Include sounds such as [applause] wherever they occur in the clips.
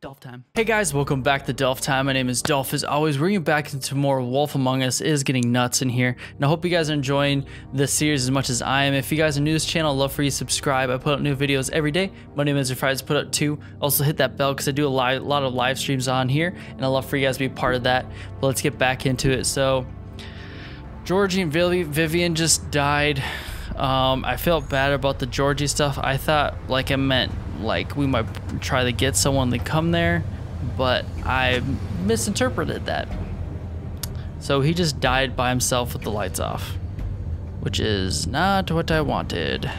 Dolph time. Hey guys, welcome back to Dolph time. My name is Dolph. As always, bringing you back into more Wolf Among Us. It is getting nuts in here, and I hope you guys are enjoying this series as much as I am. If you guys are new to this channel, I'd love for you to subscribe. I put out new videos every day. Monday, Wednesday, Fridays, put out two. Also hit that bell because I do a lot, a lot of live streams on here, and I love for you guys to be part of that. But let's get back into it. So, Georgie and Vivian just died. Um, I felt bad about the Georgie stuff. I thought like it meant like we might try to get someone to come there, but I misinterpreted that. So he just died by himself with the lights off, which is not what I wanted.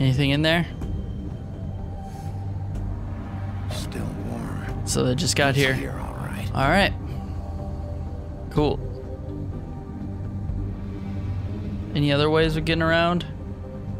Anything in there? Still warm. So they just got here. Here, all right. All right. Cool. Any other ways of getting around?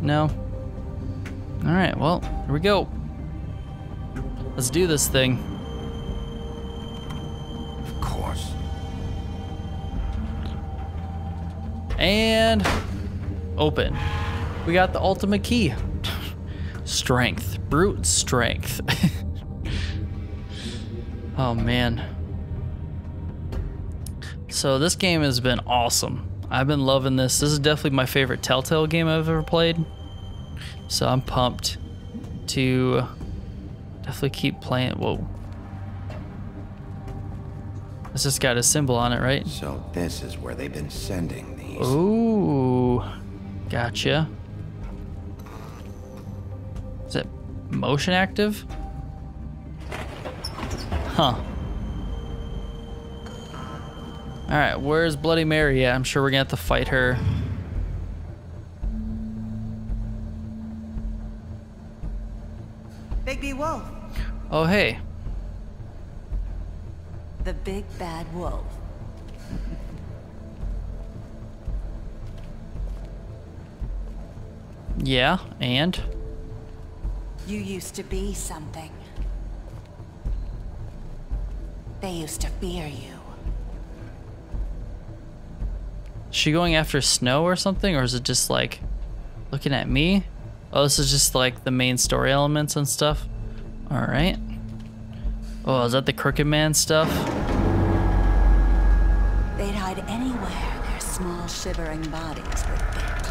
No? Alright, well, here we go. Let's do this thing. Of course. And open. We got the ultimate key. [laughs] strength. Brute strength. [laughs] oh man. So this game has been awesome. I've been loving this. This is definitely my favorite Telltale game I've ever played. So I'm pumped to definitely keep playing. Whoa. This just got a symbol on it, right? So this is where they've been sending these. Ooh. Gotcha. Is it motion active? Huh. Alright, where's Bloody Mary at? I'm sure we're gonna have to fight her. Bigby Wolf. Oh, hey. The big bad wolf. Yeah, and? You used to be something. They used to fear you. Is she going after Snow or something, or is it just like looking at me? Oh, this is just like the main story elements and stuff. All right. Oh, is that the Crooked Man stuff? They'd hide anywhere their small shivering bodies would fit.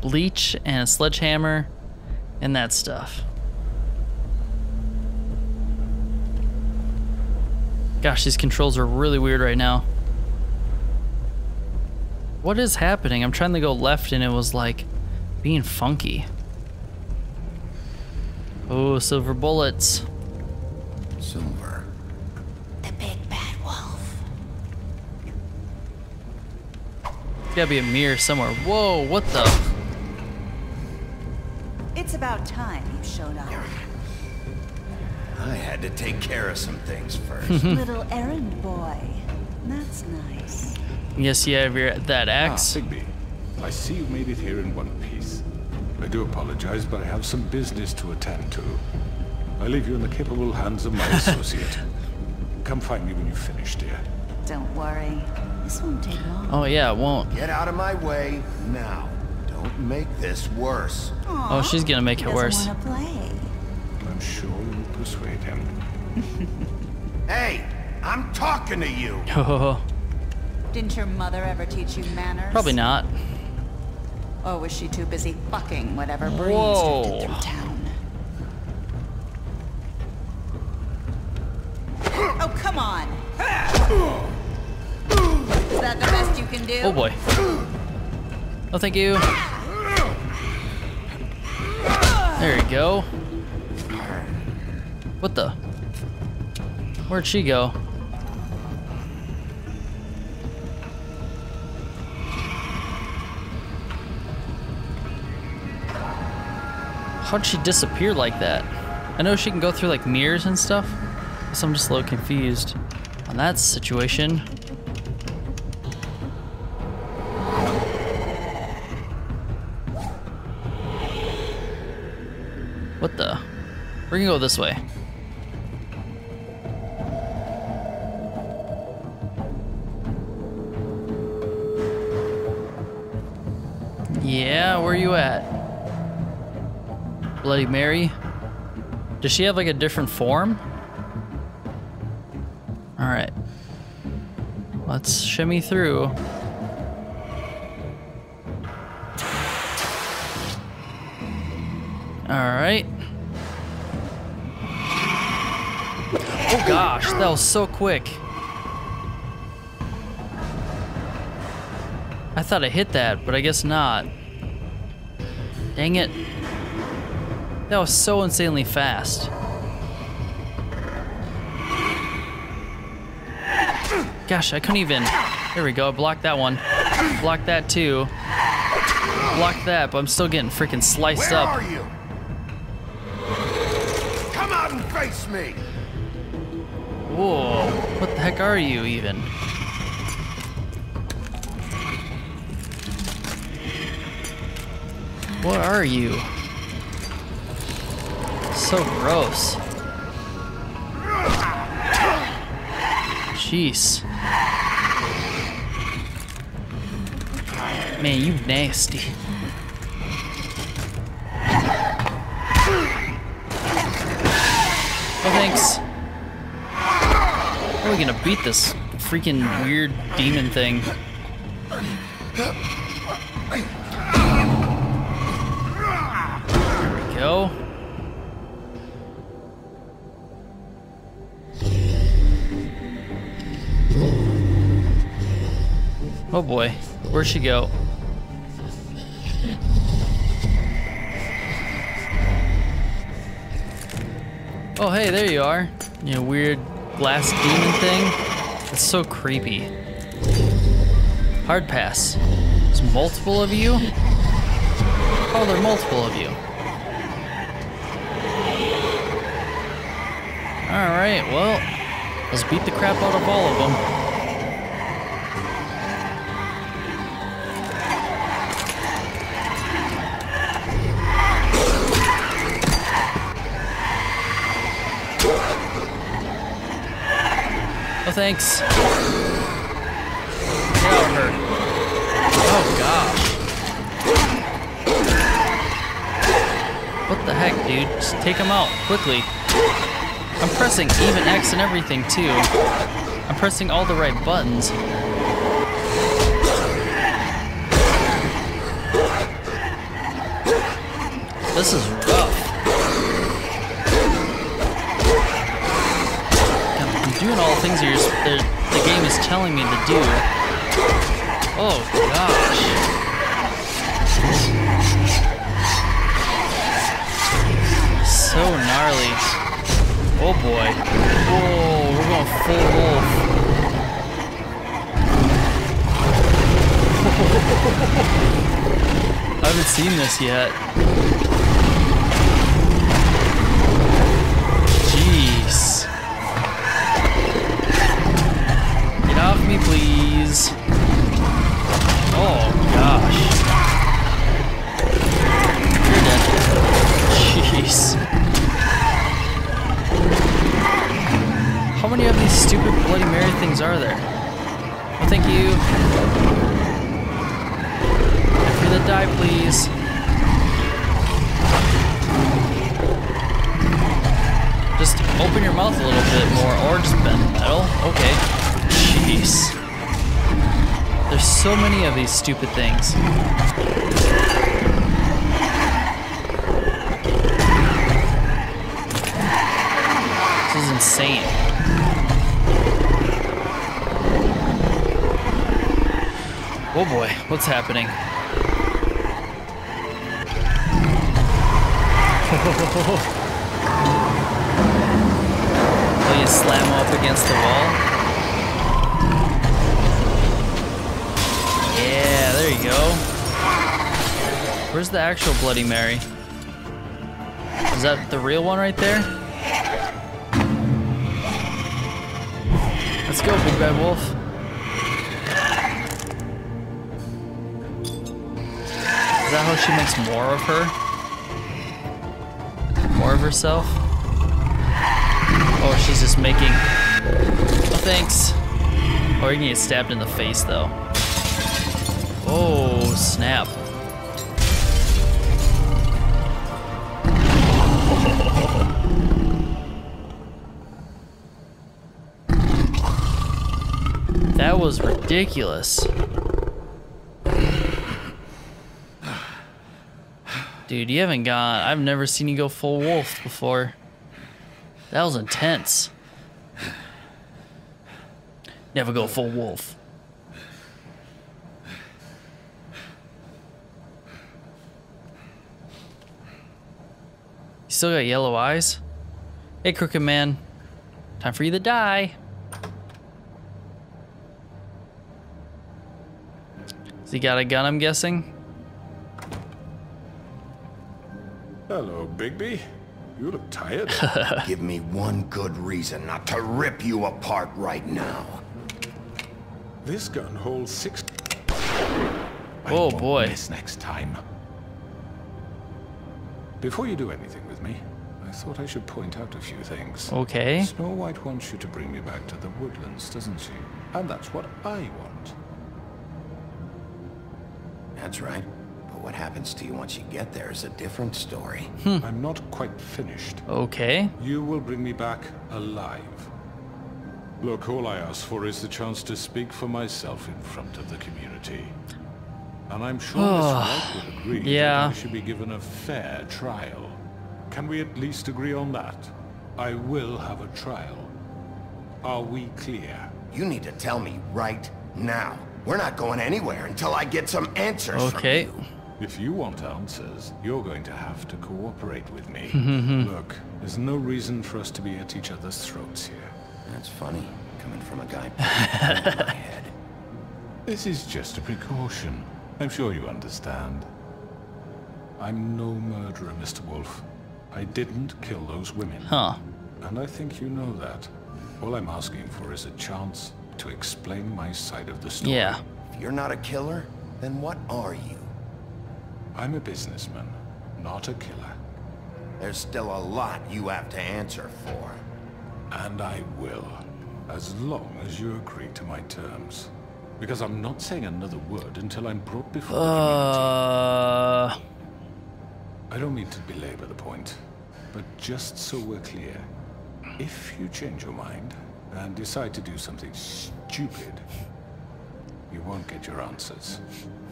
Bleach and a sledgehammer and that stuff. Gosh, these controls are really weird right now. What is happening? I'm trying to go left and it was like being funky. Oh, silver bullets. Silver. The big bad wolf. Gotta be a mirror somewhere. Whoa, what the? It's about time you showed up. I had to take care of some things first. [laughs] [laughs] Little errand boy. That's nice. Yes, you have your that Ah, axe. Bigby. I see you made it here in one piece. I do apologize, but I have some business to attend to. I leave you in the capable hands of my [laughs] associate. Come find me when you finish, dear. Don't worry. This won't take long. Oh yeah, it won't. Get out of my way now. Don't make this worse. Oh, she's gonna make He it worse. wanna play. I'm sure you'll persuade him. [laughs] Hey, I'm talking to you. Oh, [laughs] Didn't your mother ever teach you manners? probably not. Or was she too busy fucking whatever breeze Whoa. drifted through town? Oh, come on! Is that the best you can do? Oh boy. Oh, thank you. There you go. What the? Where'd she go? How'd she disappear like that? I know she can go through like mirrors and stuff. So I'm just a little confused on that situation. What the? We're gonna go this way. Yeah, where are you at? Bloody Mary? Does she have like a different form? Alright. Let's shimmy through. Alright. Oh gosh, that was so quick. I thought I hit that, but I guess not. Dang it. That was so insanely fast. Gosh, I couldn't even. There we go. I blocked that one. Blocked that too. Blocked that, but I'm still getting freaking sliced Where up. are you? Come out and face me! Whoa. What the heck are you even? What are you? So gross. Jeez. Man, you nasty. Oh, thanks. How are we gonna beat this freaking weird demon thing? Oh boy, where'd she go? Oh hey, there you are. You know, weird glass demon thing. It's so creepy. Hard pass. There's multiple of you? Oh, there are multiple of you. Alright, well, let's beat the crap out of all of them. Thanks. Get out her. Oh, gosh. What the heck, dude? Just take him out, quickly. I'm pressing even X and everything, too. I'm pressing all the right buttons. This is doing all the things that the, game is telling me to do. Oh gosh. So gnarly. Oh boy. Whoa, we're going full wolf. [laughs] I haven't seen this yet. Me, please. Oh, gosh. You're dead. Jeez. How many of these stupid Bloody Mary things are there? Oh, thank you. For the die, please. Just open your mouth a little bit more, or just bend the metal. Okay. Jeez. There's so many of these stupid things. This is insane. Oh boy, what's happening? [laughs] Will you slam up against the wall? Yeah, there you go. Where's the actual Bloody Mary? Is that the real one right there? Let's go, Big Bad Wolf. Is that how she makes more of her? More of herself? Oh, she's just making. Oh, thanks. Oh, you're gonna get stabbed in the face, though. Oh, snap. That was ridiculous. Dude, you haven't gone. I've never seen you go full wolf before. That was intense. Never go full wolf. You still got yellow eyes? Hey, Crooked Man. Time for you to die. Has he got a gun, I'm guessing? Hello, Bigby. You look tired. [laughs] Give me one good reason not to rip you apart right now. this gun holds six. Oh, I Oh, boy. Miss next time. Before you do anything with me, I thought I should point out a few things. Okay. Snow White wants you to bring me back to the woodlands, doesn't she? And that's what I want. That's right. But what happens to you once you get there is a different story. Hmm. I'm not quite finished. Okay. You will bring me back alive. Look, all I ask for is the chance to speak for myself in front of the community. And I'm sure Miss oh, White would agree Yeah. that I should be given a fair trial. Can we at least agree on that? I will have a trial. Are we clear? You need to tell me right now. We're not going anywhere until I get some answers Okay. from you. If you want answers, you're going to have to cooperate with me. [laughs] Look, there's no reason for us to be at each other's throats here. That's funny, coming from a guy putting a gun in my head. This is just a precaution. I'm sure you understand. I'm no murderer, Mr. Wolf. I didn't kill those women. Huh. And I think you know that. All I'm asking for is a chance to explain my side of the story. Yeah. If you're not a killer, then what are you? I'm a businessman, not a killer. There's still a lot you have to answer for. And I will, as long as you agree to my terms. Because I'm not saying another word until I'm brought before the community. Uh. I don't mean to belabor the point, but just so we're clear, if you change your mind and decide to do something stupid, you won't get your answers.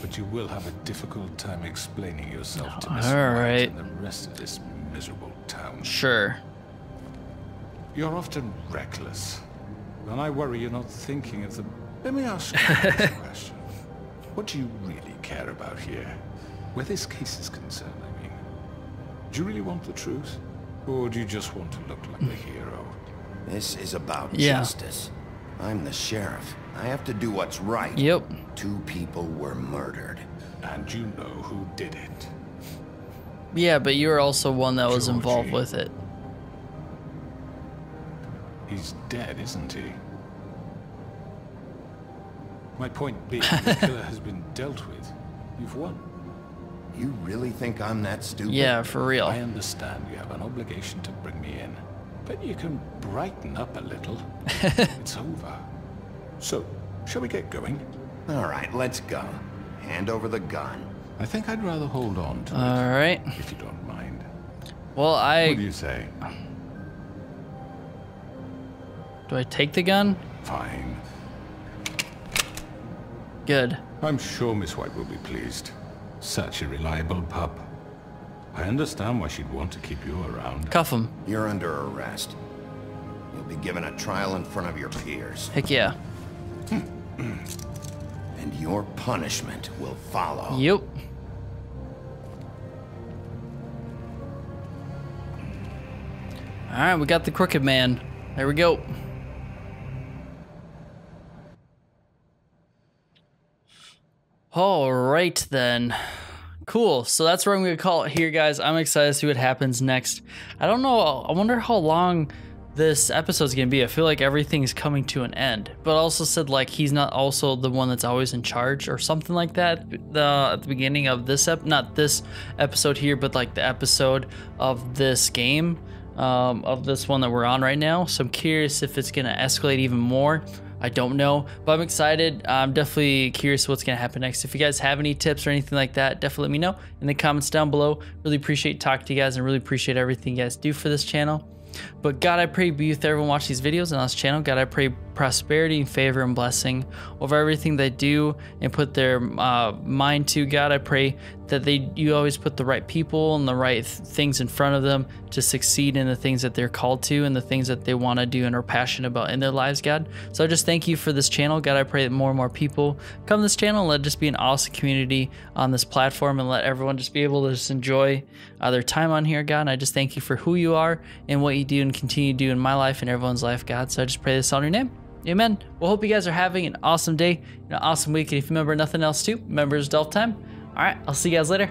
But you will have a difficult time explaining yourself to Miss White right. and the rest of this miserable town. Sure. You're often reckless, and I worry you're not thinking of the... Let me ask you a question. [laughs] What do you really care about here? Where this case is concerned, I mean. Do you really want the truth? Or do you just want to look like a hero? This is about Yeah. justice. I'm the sheriff. I have to do what's right. Yep. Two people were murdered. And you know who did it. Yeah, but you're also one that was involved with it. He's dead, isn't he? My point being, [laughs] the killer has been dealt with. You've won. You really think I'm that stupid? Yeah, for real. I understand you have an obligation to bring me in, but you can brighten up a little. [laughs] it's over. So, shall we get going? All right, let's go. Hand over the gun. I think I'd rather hold on to All right. it, if you don't mind. Well, I... What do you say? do I take the gun? Fine. Good. I'm sure Miss White will be pleased. Such a reliable pup. I understand why she'd want to keep you around. Cuff him. You're under arrest. You'll be given a trial in front of your peers, Heck yeah. [clears throat] and your punishment will follow. Yep. All right, we got the crooked man. There we go. All right then. Cool. So that's where I'm going to call it here, guys. I'm excited to see what happens next. I don't know. I wonder how long this episode's going to be. I feel like everything's coming to an end. But also said like he's not also the one that's always in charge or something like that. The at the beginning of this ep, not this episode here, but like the episode of this game, um, of this one that we're on right now. So I'm curious if it's going to escalate even more. I don't know, but I'm excited. I'm definitely curious what's going to happen next. If you guys have any tips or anything like that, definitely let me know in the comments down below. Really appreciate talking to you guys and really appreciate everything you guys do for this channel. But God, I pray be with everyone watching these videos and on this channel. God, I pray prosperity and favor and blessing over everything they do and put their uh, mind to. God, I pray that they you always put the right people and the right th- things in front of them to succeed in the things that they're called to and the things that they want to do and are passionate about in their lives, God. So I just thank you for this channel, God. I pray that more and more people come to this channel and let it just be an awesome community on this platform and let everyone just be able to just enjoy uh, their time on here, God. And I just thank you for who you are and what you do and continue to do in my life and everyone's life, God. So I just pray this in your name. Amen. Well, hope you guys are having an awesome day, an awesome week. And if you remember nothing else too, remember it's Dolph time. All right, I'll see you guys later.